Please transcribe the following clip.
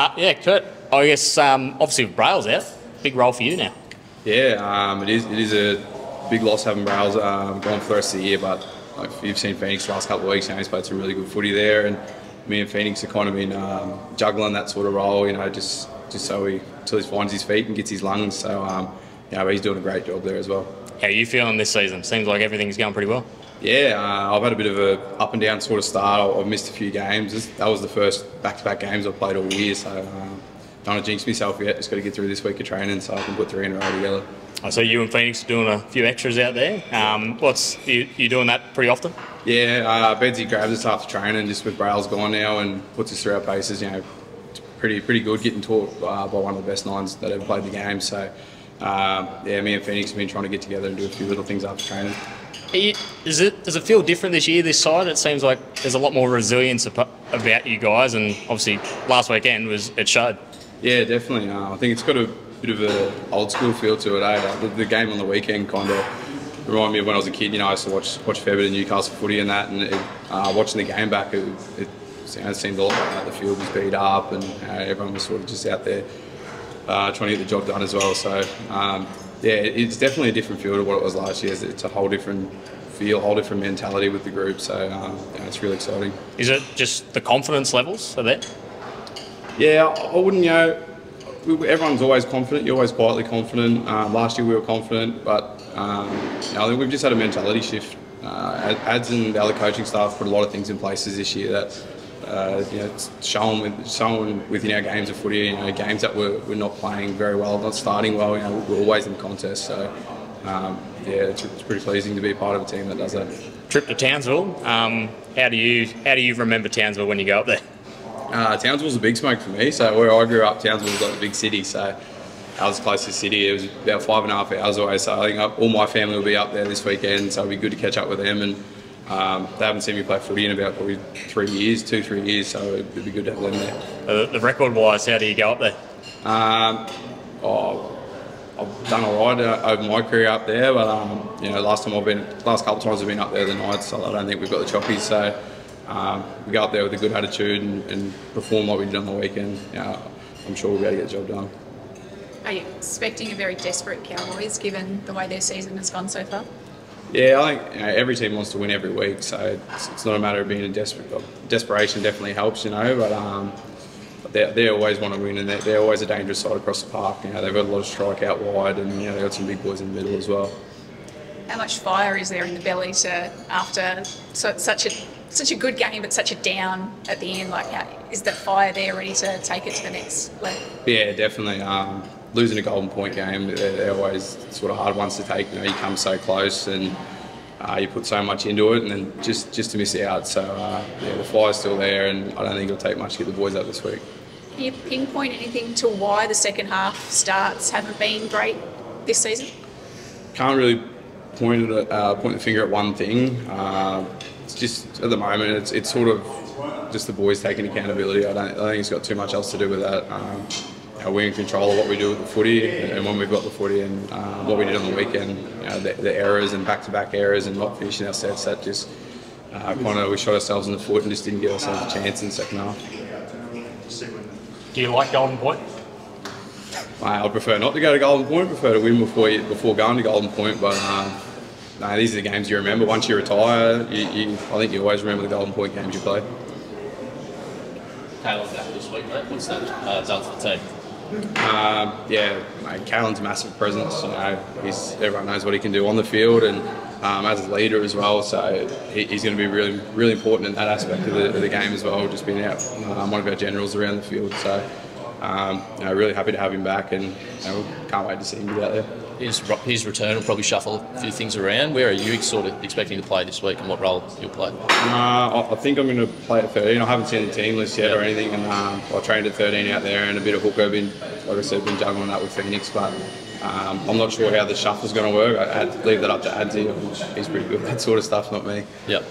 Uh, yeah, Kurt. I guess um, obviously with Brails out, big role for you now. Yeah, um, it is. It is a big loss having Brails um, gone for the rest of the year. But like, you've seen Phoenix the last couple of weeks, you know, he's played some really good footy there, and me and Phoenix have kind of been um, juggling that sort of role. You know, just just so he until he finds his feet and gets his lungs. So um, you know, he's doing a great job there as well. How are you feeling this season? Seems like everything's going pretty well. Yeah, uh, I've had a bit of a up and down sort of start. I've missed a few games. This, that was the first back-to-back games I've played all year, so um, don't want to jinx myself yet. Just got to get through this week of training so I can put three in a row together. I see you and Phoenix are doing a few extras out there. Um, what's you, you doing that pretty often? Yeah, uh, Bedsy grabs us after training, just with Brails gone now, and puts us through our paces. You know, it's pretty pretty good getting taught uh, by one of the best nines that ever played the game. So, uh, yeah, me and Phoenix have been trying to get together and do a few little things after training. You, is it does it feel different this year? This side, it seems like there's a lot more resilience about you guys, and obviously last weekend was it showed. Yeah, definitely. Uh, I think it's got a bit of an old school feel to it. Eh? The, the game on the weekend kind of reminded me of when I was a kid. You know, I used to watch watch fair bit of Newcastle footy and that, and it, uh, watching the game back, it, it, it seemed a lot like the field was beat up, and uh, everyone was sort of just out there uh, trying to get the job done as well. So. Um, yeah, it's definitely a different feel to what it was last year. It's a whole different feel, a whole different mentality with the group. So um, yeah, it's really exciting. Is it just the confidence levels are there? Yeah, I wouldn't. You know, everyone's always confident. You're always quietly confident. Um, last year we were confident, but um, you know, I think we've just had a mentality shift. Uh, ads and the other coaching staff put a lot of things in places this year that uh, you know, shown with shown within our games of footy, you know, games that we're, we're not playing very well, not starting well, you know, we're always in contest. So, um, yeah, it's, it's, pretty pleasing to be part of a team that does that. Trip to Townsville. Um, how do you how do you remember Townsville when you go up there? Uh, Townsville's a big smoke for me. So where I grew up, Townsville was like a big city. So I was close to the city. It was about five and a half hours away. So I think all my family will be up there this weekend. So it'll be good to catch up with them and um, they haven't seen me play footy in about probably three years, two, three years, so it'd be good to have them there. Uh, the record wise, how do you go up there? Um, oh, I've done all right uh, over my career up there, but um, you know, last time I've been, last couple of times I've been up there the night, so I don't think we've got the choppies. So um, we go up there with a good attitude and, and perform like we did on the weekend. You know, I'm sure we'll be able to get the job done. Are you expecting a very desperate Cowboys given the way their season has gone so far? Yeah, I think you know, every team wants to win every week, so it's, it's not a matter of being in desperate. Desperation definitely helps, you know, but um, they, they always want to win, and they're, they're, always a dangerous side across the park. You know, they've got a lot of strike out wide, and you know they've got some big boys in the middle as well. How much fire is there in the belly to after so, such a such a good game, but such a down at the end? Like, how, is the fire there ready to take it to the next level? Yeah, definitely. Um, losing a golden point game, they're, they're, always sort of hard ones to take. You know, you come so close and uh, you put so much into it, and then just just to miss out. So uh, yeah, the fire's still there, and I don't think it'll take much to get the boys up this week. Can you pinpoint anything to why the second half starts haven't been great this season? Can't really point at, uh, point the finger at one thing. Uh, it's just at the moment, it's it's sort of just the boys taking accountability. I don't, I think it's got too much else to do with that. Um, know, we're in control of what we do with the footy, and when we've got the footy, and uh, what we did on the weekend, you know, the, the, errors and back-to-back errors and not finishing our sets, that just uh, kind of we shot ourselves in the foot and just didn't give ourselves a chance in the second half. Do you like Golden Point? I'd prefer not to go to Golden Point. I Prefer to win before you, before going to Golden Point, but. Uh, no, these are the games you remember. Once you retire, you, you, I think you always remember the Golden Point games you played. Taylor back this week, mate. What's that uh, done for the team? Um, yeah, mate, Kalyn's massive presence. You know, he's, everyone knows what he can do on the field, and um, as a leader as well. So he, he's going to be really, really important in that aspect of the, of the game as well. Just being out, um, one of our generals around the field. So, um, you know, really happy to have him back, and you know, can't wait to see him get out there. His, his return will probably shuffle a few things around. Where are you sort of expecting to play this week, and what role you'll play? Uh, I think I'm going to play at 13. I haven't seen the team list yet or anything, and um, I trained at 13 out there, and a bit of hooker. Been, like I said, been juggling that with Phoenix, but um, I'm not sure how the shuffle's going to work. I'd leave that up to Adsy. He's pretty good at that sort of stuff, not me. Yep.